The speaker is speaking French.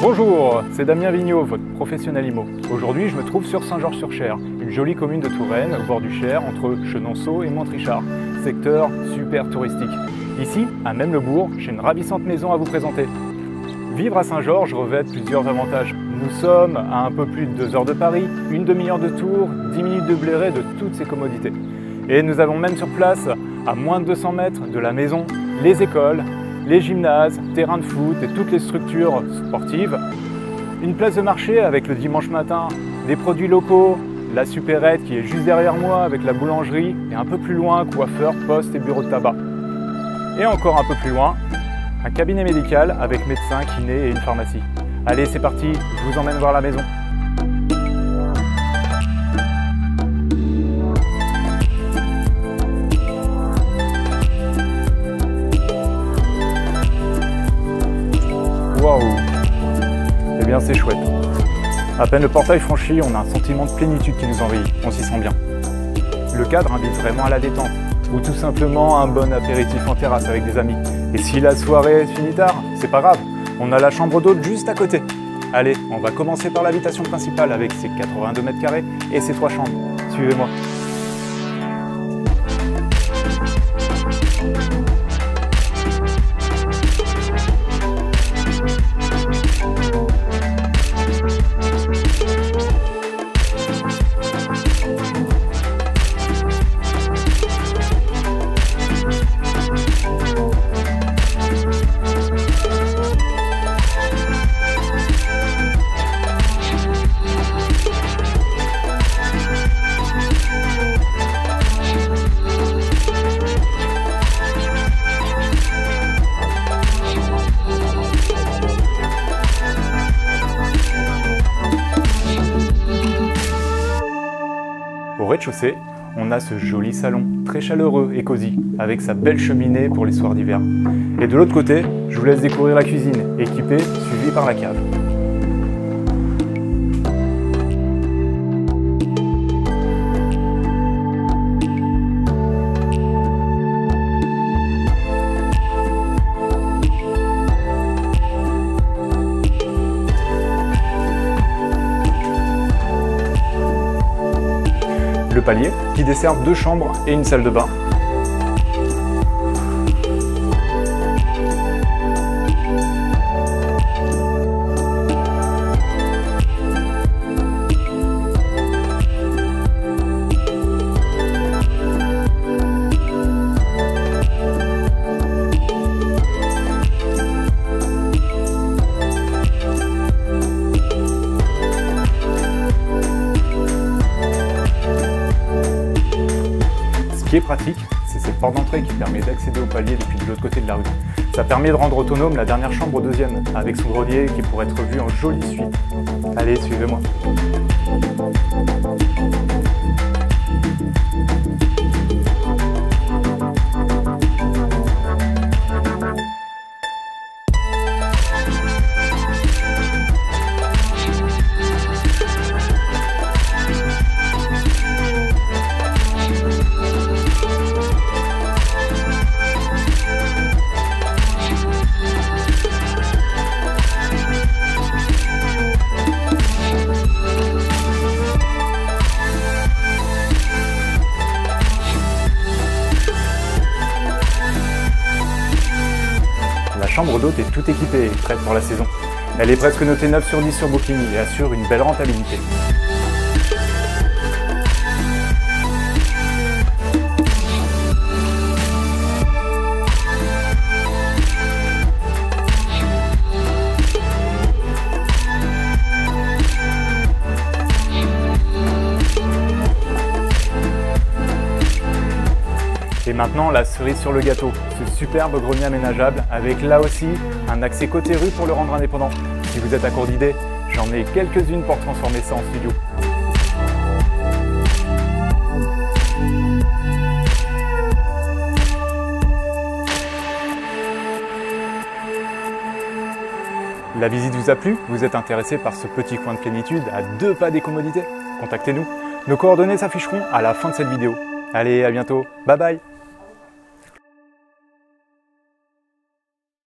Bonjour, c'est Damien Vigneault, votre professionnel IMO. Aujourd'hui, je me trouve sur Saint-Georges-sur-Cher, une jolie commune de Touraine, au bord du Cher, entre Chenonceau et Montrichard. Secteur super touristique. Ici, à Même-le-Bourg, j'ai une ravissante maison à vous présenter. Vivre à Saint-Georges revêt plusieurs avantages. Nous sommes à un peu plus de 2 heures de Paris, une demi-heure de Tours, 10 minutes de Bléré, de toutes ces commodités. Et nous avons même sur place, à moins de 200 mètres de la maison, les écoles, les gymnases, terrains de foot et toutes les structures sportives. Une place de marché avec le dimanche matin, des produits locaux, la supérette qui est juste derrière moi avec la boulangerie et un peu plus loin, coiffeur, poste et bureau de tabac. Et encore un peu plus loin, un cabinet médical avec médecin, kiné et une pharmacie. Allez, c'est parti, je vous emmène voir la maison. Waouh Eh bien, c'est chouette. À peine le portail franchi, on a un sentiment de plénitude qui nous envahit. On s'y sent bien. Le cadre invite vraiment à la détente, ou tout simplement un bon apéritif en terrasse avec des amis. Et si la soirée finit tard, c'est pas grave, on a la chambre d'hôte juste à côté. Allez, on va commencer par l'habitation principale avec ses 82 mètres carrés et ses trois chambres. Suivez-moi. Au rez-de-chaussée, on a ce joli salon, très chaleureux et cosy, avec sa belle cheminée pour les soirs d'hiver. Et de l'autre côté, je vous laisse découvrir la cuisine, équipée, suivie par la cave. Palier, qui dessert deux chambres et une salle de bain. Qui est pratique, c'est cette porte d'entrée qui permet d'accéder au palier depuis de l'autre côté de la rue. Ça permet de rendre autonome la dernière chambre au deuxième, avec son grenier qui pourrait être vu en jolie suite. Allez, suivez-moi. Chambre d'hôte est tout équipée et prête pour la saison. Elle est presque notée 9 sur 10 sur Booking et assure une belle rentabilité. Et maintenant, la cerise sur le gâteau, ce superbe grenier aménageable avec là aussi un accès côté rue pour le rendre indépendant. Si vous êtes à court d'idées, j'en ai quelques-unes pour transformer ça en studio. La visite vous a plu? Vous êtes intéressé par ce petit coin de plénitude à deux pas des commodités? Contactez-nous. Nos coordonnées s'afficheront à la fin de cette vidéo. Allez, à bientôt. Bye bye